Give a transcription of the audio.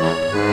Música